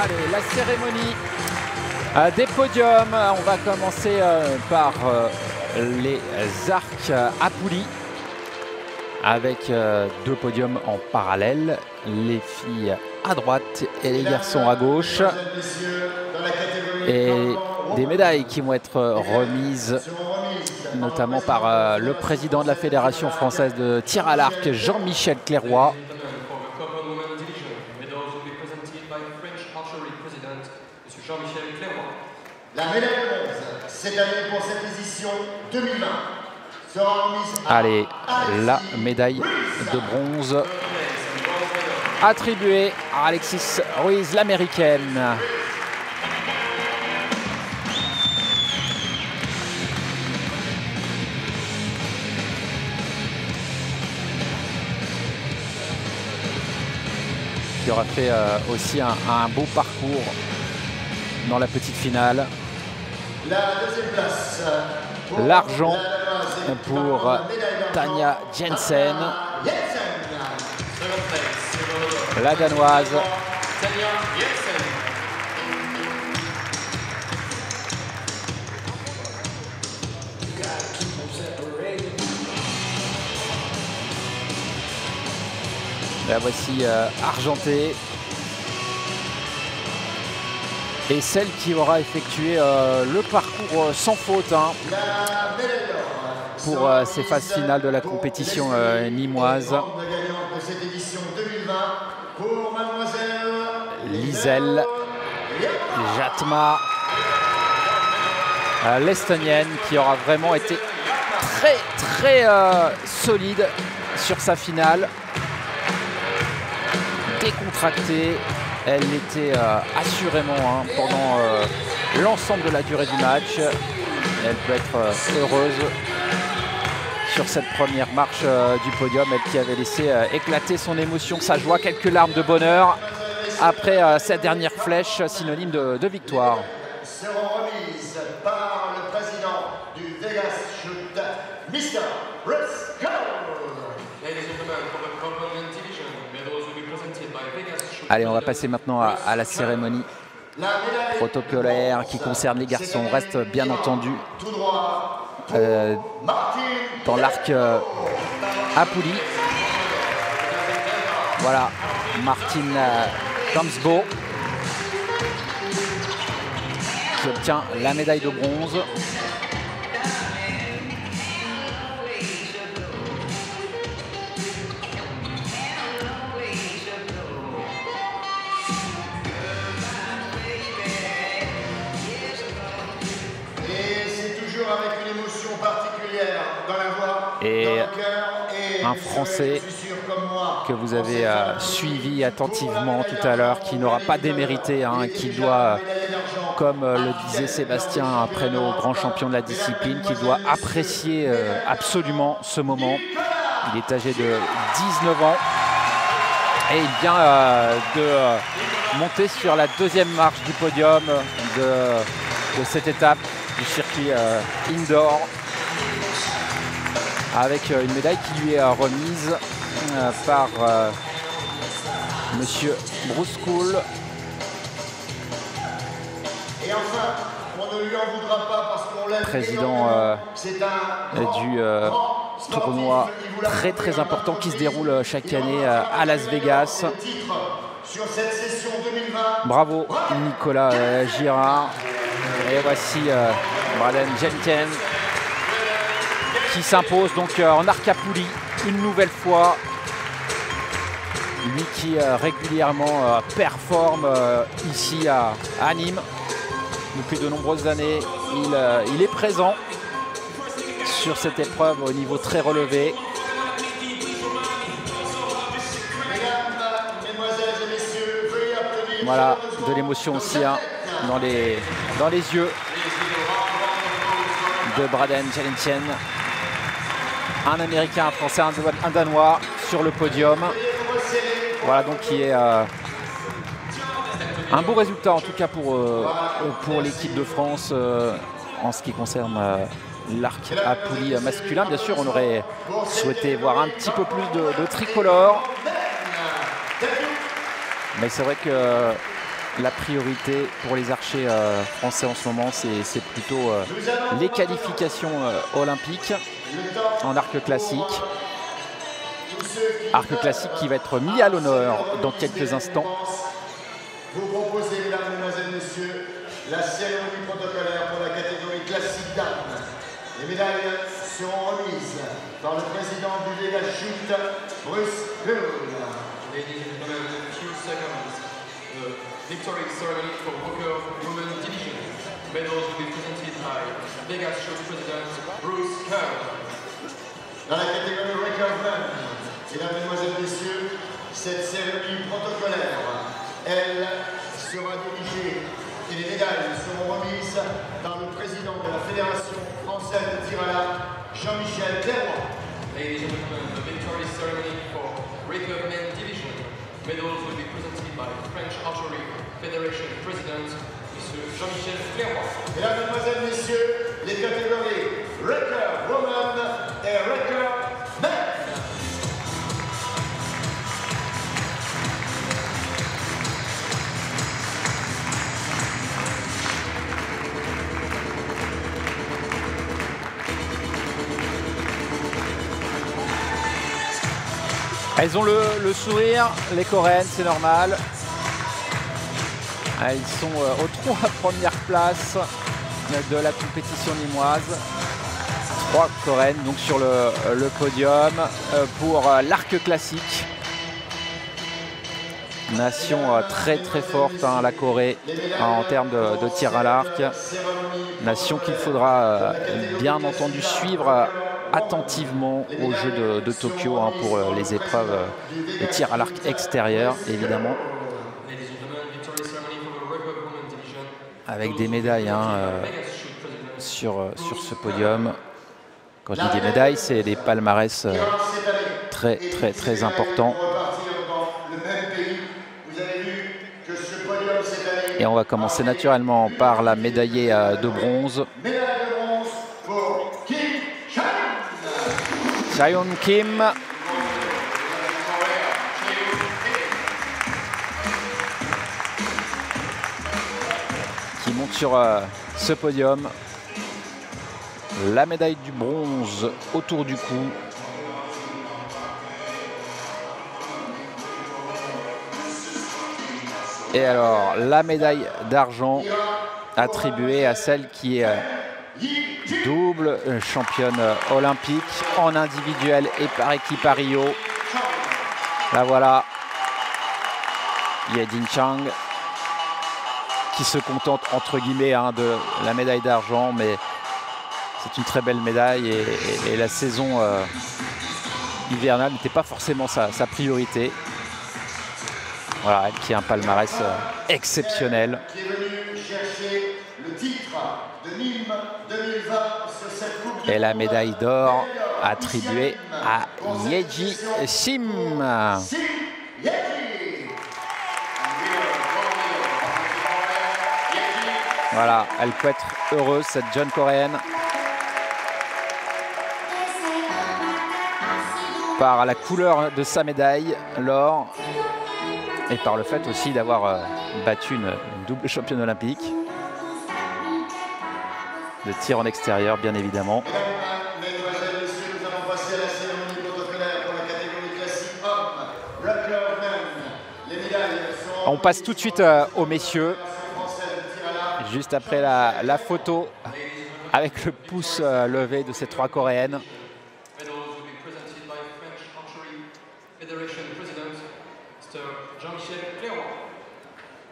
Allez, la cérémonie euh, des podiums. On va commencer euh, par euh, les arcs à poulies avec deux podiums en parallèle. Les filles à droite et les garçons à gauche. Et des médailles qui vont être remises notamment par le président de la Fédération française de tir à l'arc, Jean-Michel Clairoy. La médaille de bronze, cette année pour cette édition 2020, sera remise à Allez, la médaille de bronze attribuée à Alexis Ruiz, l'américaine. Qui aura fait euh, aussi un, un beau parcours dans la petite finale. L'argent pour Tania Jensen. La danoise. La voici euh, argentée et celle qui aura effectué euh, le parcours euh, sans faute hein, pour euh, ces phases finales de la compétition nimoise. Liselle Jatma, l'Estonienne qui aura vraiment été très très solide sur sa finale, décontractée, elle l'était euh, assurément hein, pendant euh, l'ensemble de la durée du match. Elle peut être euh, heureuse sur cette première marche du podium, elle qui avait laissé éclater son émotion, sa joie, quelques larmes de bonheur après cette dernière flèche synonyme de, de victoire. Seront remises par le président du Vegas Shoot, Mr. Bruce Allez, on va passer maintenant à, la cérémonie protocolaire qui concerne les garçons. On reste bien entendu euh, dans l'arc euh. Voilà, Martin euh, qui obtient la médaille de bronze. Un Français que vous avez euh, suivi attentivement tout à l'heure, qui n'aura pas démérité, hein, qui doit, comme euh, le disait Sébastien après nos grands champions de la discipline, qui doit apprécier euh, absolument ce moment. Il est âgé de 19 ans et il vient de monter sur la deuxième marche du podium de cette étape du circuit indoor avec euh, une médaille qui lui est euh, remise euh, par Monsieur Bruce Cool. Et enfin, on ne lui en voudra pas parce qu'on l'a président du tournoi très très important qui se déroule chaque année à Las Vegas. Bravo Nicolas Girard. Et voici Braden Jenkins s'impose donc euh, en Arcapouli une nouvelle fois. Lui qui euh, régulièrement euh, performe ici à, Nîmes depuis de nombreuses années. Il, est présent sur cette épreuve au niveau très relevé. Voilà, de l'émotion aussi hein, dans, les, dans les yeux de Braden Jalintien un Américain, un Français, un, Danois sur le podium. Voilà donc qui est euh, un beau résultat en tout cas pour, euh, l'équipe de France euh, en ce qui concerne l'arc à poulie masculin. Bien sûr, on aurait souhaité voir un petit peu plus de tricolore. Mais c'est vrai que la priorité pour les archers euh, français en ce moment, c'est plutôt euh, les qualifications euh, olympiques en arc classique. Arc classique qui va être mis à l'honneur dans quelques instants. Vous proposez, mesdames, mesdemoiselles, messieurs, la cérémonie protocolaire pour la catégorie classique dames. Les médailles seront remises par le président du Vega Shoot, Bruce Hull. victory ceremony for Walker Women Division. Medals will be presented by Vegas Show President Bruce Kerr. Dans la catégorie Record Men, mesdames, mesdemoiselles, messieurs, cette cérémonie protocolaire, elle sera dirigée et les médailles seront remises par le président de la Fédération française de tir à l'arc, Jean-Michel Clermont. Ladies and gentlemen, the victory ceremony for Record Men Division. Medals will be presented by French Archery Fédération Président, M. Jean-Michel Clermont. Mesdames, Mesdemoiselles, Messieurs, les catégories Record Woman et Record Elles ont le, sourire, les Coréennes, c'est normal. Elles sont euh, aux trois premières places de la compétition limoise. Trois Coréennes donc sur le, podium euh, pour euh, l'arc classique. Nation très très forte, hein, la Corée, en termes de tir à l'arc. Nation qu'il faudra bien entendu suivre attentivement au jeu de, Tokyo hein, pour les épreuves de tir à l'arc extérieur, évidemment. avec des médailles hein, euh, sur, euh, sur ce podium. Quand je dis des médailles, c'est des palmarès euh, très très très importants. Et on va commencer naturellement par la médaillée de bronze. Chaeyon Kim. Qui monte sur euh, ce podium. La médaille du bronze autour du cou. Et alors, la médaille d'argent attribuée à celle qui est euh, double championne olympique en individuel et par équipe à Rio. La voilà, Yedin Chang, qui se contente entre guillemets hein, de la médaille d'argent, mais c'est une très belle médaille et, la saison euh, hivernale n'était pas forcément sa, priorité. Voilà, qui a un palmarès euh, exceptionnel. De Nîmes 2020 sur cette coupe Et la médaille d'or attribuée à Yeji Sim. Voilà, elle peut être heureuse, cette jeune coréenne. Par la couleur de sa médaille, l'or, et par le fait aussi d'avoir euh, battu une, une, double championne olympique. Record men. Les médailles sont... On passe tout de suite euh, aux messieurs juste après la, la, photo avec le pouce euh, levé de ces trois coréennes.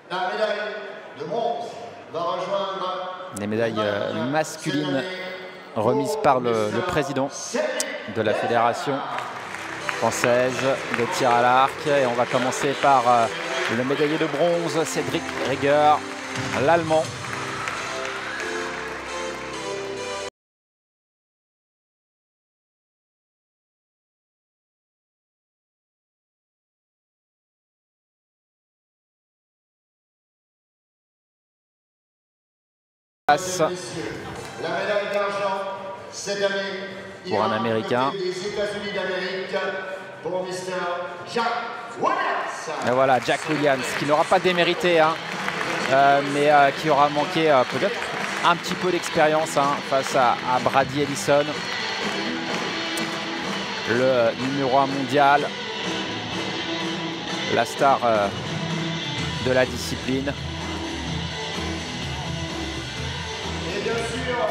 La médaille de bronze va rejoindre les médailles euh, masculines remises par le, le, président de la fédération française de tir à l'arc. Et on va commencer par euh, le médaillé de bronze Cédric Rieger l'allemand La médaille d'argent cette année pour un Américain. Des États-Unis d'Amérique pour Mr. Jack Williams. Et voilà, Jack Williams qui n'aura pas démérité hein, mais qui aura manqué peut-être un petit peu d'expérience hein, face à, Brady Ellison, le numéro 1 mondial, la star de la discipline.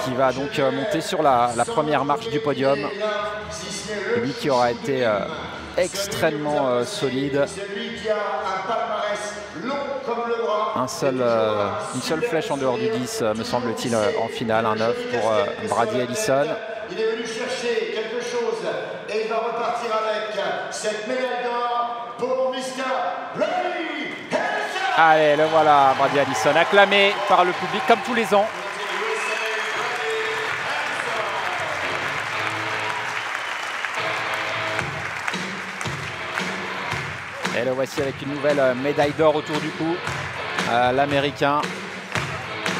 Qui va donc monter sur la, première marche du podium. Lui qui aura été extrêmement euh, solide. Un seul, euh, une seule flèche en dehors du 10, euh, me semble-t-il, en finale, un 9 pour Brady Ellison. Il est venu chercher quelque chose et il va repartir avec cette médaille d'or pour Mr. Allez, le voilà, Brady Ellison, acclamé par le public comme tous les ans. Et le voici avec une nouvelle euh, médaille d'or autour du cou. Euh, L'Américain.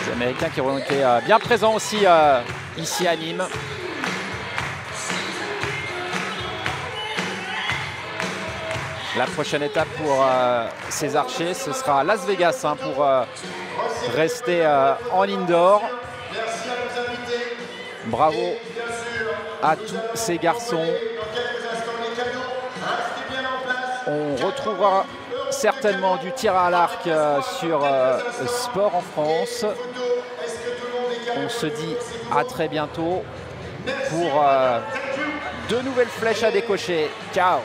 Les Américains qui ont été euh, bien présents aussi ici à Nîmes. La prochaine étape pour ces archers, ce sera Las Vegas hein, pour rester en indoor. Bravo à tous ces garçons. Retrouvera certainement du tir à l'arc euh, sur euh, Sport en France. On se dit à très bientôt pour euh, deux nouvelles flèches à décocher. Ciao